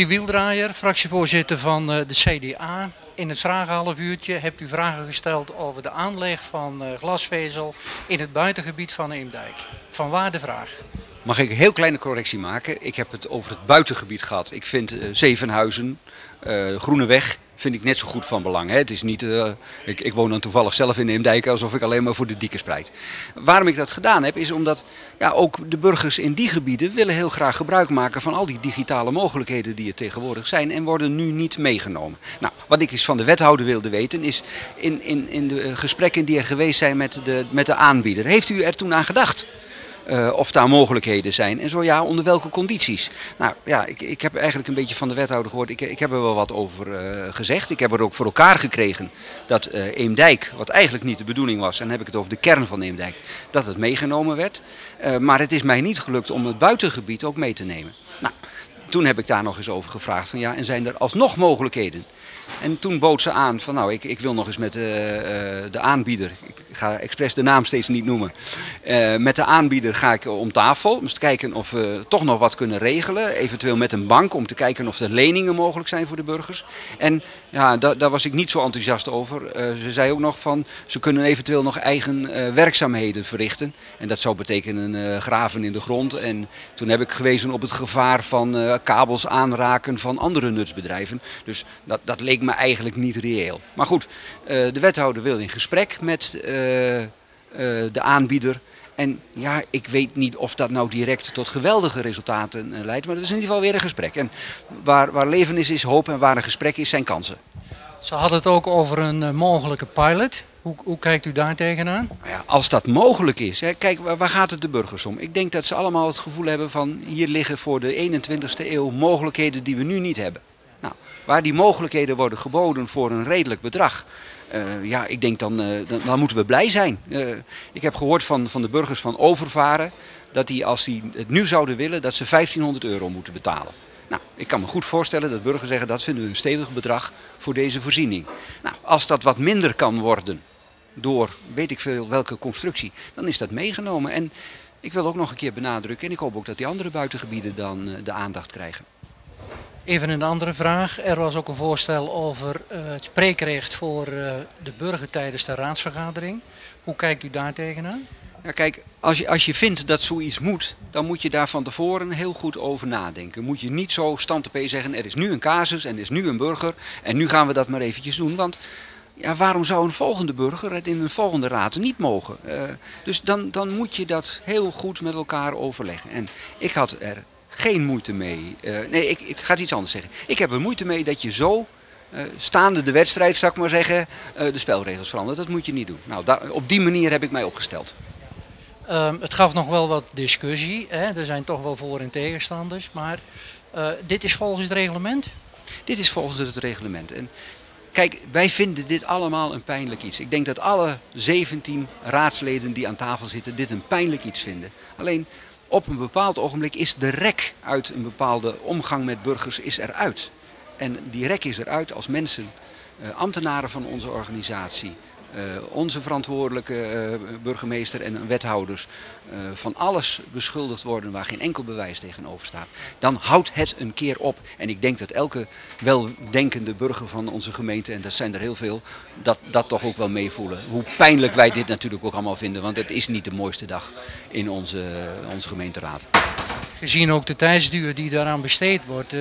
Frie Wieldraaier, fractievoorzitter van eh, de CDA. In het vragenhalf uurtje hebt u vragen gesteld over de aanleg van eh, glasvezel in het buitengebied van Eemdijk. Van waar de vraag? Mag ik een heel kleine correctie maken? Ik heb het over het buitengebied gehad. Ik vind uh, Zevenhuizen, Groeneweg, vind ik net zo goed van belang. Hè. Het is niet, uh, ik, ik, woon dan toevallig zelf in Eemdijk alsof ik alleen maar voor de dieken spreid. Waarom ik dat gedaan heb is omdat ja, ook de burgers in die gebieden willen heel graag gebruik maken van al die digitale mogelijkheden die er tegenwoordig zijn en worden nu niet meegenomen. Nou, wat ik eens van de wethouder wilde weten is in, in, in de gesprekken die er geweest zijn met de, met de aanbieder. Heeft u er toen aan gedacht? Uh, of daar mogelijkheden zijn. En zo ja, onder welke condities. Nou ja, ik, ik heb eigenlijk een beetje van de wethouder gehoord. Ik, ik heb er wel wat over uh, gezegd. Ik heb er ook voor elkaar gekregen dat uh, Eemdijk, wat eigenlijk niet de bedoeling was, en dan heb ik het over de kern van Eemdijk, dat het meegenomen werd. maar het is mij niet gelukt om het buitengebied ook mee te nemen. Nou, toen heb ik daar nog eens over gevraagd van ja, en zijn er alsnog mogelijkheden? En toen bood ze aan van nou, ik, ik wil nog eens met uh, de aanbieder, ik ga expres de naam steeds niet noemen, uh, met de aanbieder ga ik om tafel om te kijken of we toch nog wat kunnen regelen. Eventueel met een bank om te kijken of er leningen mogelijk zijn voor de burgers. En ja, da daar was ik niet zo enthousiast over. Uh, ze zei ook nog van ze kunnen eventueel nog eigen werkzaamheden verrichten. En dat zou betekenen graven in de grond. En toen heb ik gewezen op het gevaar van kabels aanraken van andere nutsbedrijven. Dus dat, dat leek me eigenlijk niet reëel. Maar goed, de wethouder wil in gesprek met de aanbieder. En ja, ik weet niet of dat nou direct tot geweldige resultaten leidt, maar dat is in ieder geval weer een gesprek. En waar, waar leven is, is hoop en waar een gesprek is, zijn kansen. Ze had het ook over een mogelijke pilot. Hoe, hoe, kijkt u daar tegenaan? Ja, als dat mogelijk is. Hè, kijk, waar gaat het de burgers om? Ik denk dat ze allemaal het gevoel hebben van hier liggen voor de 21ste eeuw mogelijkheden die we nu niet hebben. Nou, waar die mogelijkheden worden geboden voor een redelijk bedrag. Uh, ja, ik denk dan, uh, dan, dan, moeten we blij zijn. Uh, ik heb gehoord van, van de burgers van Overvaren dat die als die het nu zouden willen, dat ze 1500 euro moeten betalen. Nou, ik kan me goed voorstellen dat burgers zeggen dat vinden we een stevig bedrag voor deze voorziening. Nou, als dat wat minder kan worden door weet ik veel welke constructie, dan is dat meegenomen. En ik wil ook nog een keer benadrukken, en ik hoop ook dat die andere buitengebieden dan de aandacht krijgen. Even een andere vraag. Er was ook een voorstel over uh, het spreekrecht voor uh, de burger tijdens de raadsvergadering. Hoe kijkt u daar tegenaan? Ja, kijk, als je, als je vindt dat zoiets moet, dan moet je daar van tevoren heel goed over nadenken. Moet je niet zo stand op zeggen, er is nu een casus en er is nu een burger en nu gaan we dat maar eventjes doen. Want ja, waarom zou een volgende burger het in een volgende raad niet mogen? Uh, dus dan, dan moet je dat heel goed met elkaar overleggen. En ik had er geen moeite mee. Uh, nee, ik, ik ga het iets anders zeggen. Ik heb er moeite mee dat je zo, uh, staande de wedstrijd, zou ik maar zeggen, de spelregels verandert. Dat moet je niet doen. Nou, op die manier heb ik mij opgesteld. Um, het gaf nog wel wat discussie. Hè? Er zijn toch wel voor- en tegenstanders. Maar dit is volgens het reglement? Dit is volgens het reglement. En kijk, wij vinden dit allemaal een pijnlijk iets. Ik denk dat alle 17 raadsleden die aan tafel zitten dit een pijnlijk iets vinden. Alleen op een bepaald ogenblik is de rek uit een bepaalde omgang met burgers is eruit. En die rek is eruit als mensen, ambtenaren van onze organisatie, onze verantwoordelijke uh, burgemeester en wethouders uh, van alles beschuldigd worden waar geen enkel bewijs tegenover staat, dan houdt het een keer op. En ik denk dat elke weldenkende burger van onze gemeente, en dat zijn er heel veel, dat, dat toch ook wel meevoelen. Hoe pijnlijk wij dit natuurlijk ook allemaal vinden, want het is niet de mooiste dag in onze, onze gemeenteraad. Gezien ook de tijdsduur die daaraan besteed wordt,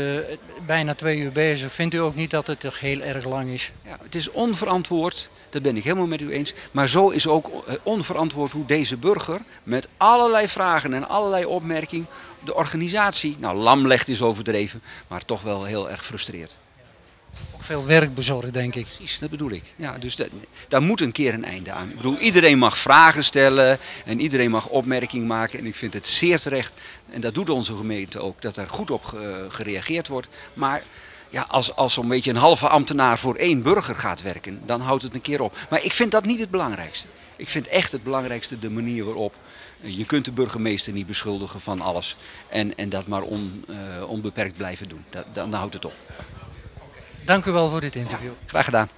bijna twee uur bezig, vindt u ook niet dat het toch heel erg lang is? Ja, het is onverantwoord. Dat ben ik helemaal met u eens. Maar zo is ook onverantwoord hoe deze burger met allerlei vragen en allerlei opmerkingen de organisatie, nou lam legt is overdreven, maar toch wel heel erg frustreert. Veel werk bezorgen, denk ik. Precies, dat bedoel ik. Ja, dus daar moet een keer een einde aan. Ik bedoel, iedereen mag vragen stellen en iedereen mag opmerkingen maken. En ik vind het zeer terecht, en dat doet onze gemeente ook, dat er goed op gereageerd wordt. Maar ja, als, als zo'n beetje een halve ambtenaar voor één burger gaat werken, dan houdt het een keer op. Maar ik vind dat niet het belangrijkste. Ik vind echt het belangrijkste de manier waarop. Je kunt de burgemeester niet beschuldigen van alles en, en dat maar uh, onbeperkt blijven doen. Dat, dan houdt het op. Dank u wel voor dit interview. Graag gedaan.